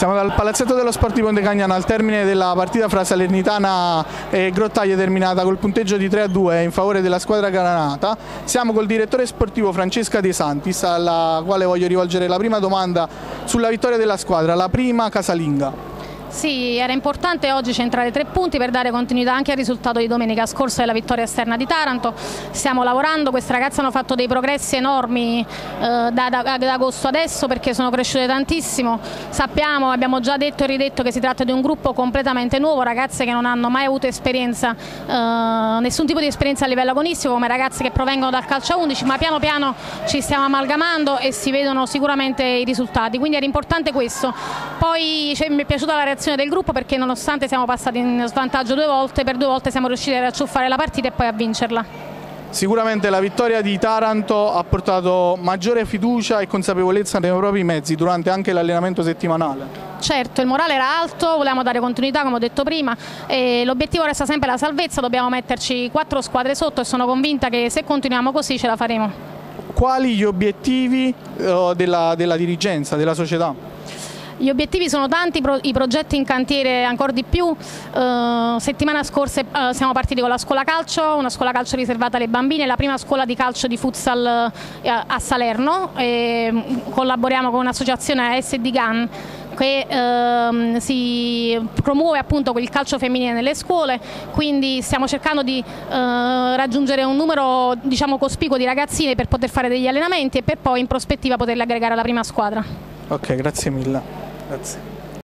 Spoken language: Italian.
Siamo dal palazzetto dello Sport di Ponte Cagnano al termine della partita fra Salernitana e Grottaglie terminata col punteggio di 3 a 2 in favore della squadra granata. Siamo col direttore sportivo Francesca De Santis alla quale voglio rivolgere la prima domanda sulla vittoria della squadra, la prima casalinga. Sì, era importante oggi centrare tre punti per dare continuità anche al risultato di domenica scorsa della vittoria esterna di Taranto. Stiamo lavorando, queste ragazze hanno fatto dei progressi enormi eh, da, da, da, agosto adesso perché sono cresciute tantissimo. Sappiamo, abbiamo già detto e ridetto che si tratta di un gruppo completamente nuovo, ragazze che non hanno mai avuto esperienza, eh, nessun tipo di esperienza a livello agonistico, come ragazze che provengono dal calcio a 11, ma piano piano ci stiamo amalgamando e si vedono sicuramente i risultati. Quindi era importante questo. Poi cioè, mi è piaciuta la reazione reazione del gruppo perché nonostante siamo passati in svantaggio due volte, per due volte siamo riusciti a racciuffare la partita e poi a vincerla. Sicuramente la vittoria di Taranto ha portato maggiore fiducia e consapevolezza nei propri mezzi durante anche l'allenamento settimanale. Certo, il morale era alto, volevamo dare continuità come ho detto prima l'obiettivo resta sempre la salvezza, dobbiamo metterci quattro squadre sotto e sono convinta che se continuiamo così ce la faremo. Quali gli obiettivi uh, della, della dirigenza, della società? Gli obiettivi sono tanti, i progetti in cantiere ancora di più. Uh, settimana scorsa uh, siamo partiti con la scuola calcio, una scuola calcio riservata alle bambine, la prima scuola di calcio di futsal uh, a Salerno. Mm, collaboriamo con un'associazione ASD GAN che ehm, si promuove appunto il calcio femminile nelle scuole, quindi stiamo cercando di eh, raggiungere un numero diciamo, cospicuo di ragazzine per poter fare degli allenamenti e per poi in prospettiva poterle aggregare alla prima squadra. Ok, grazie mille. Grazie.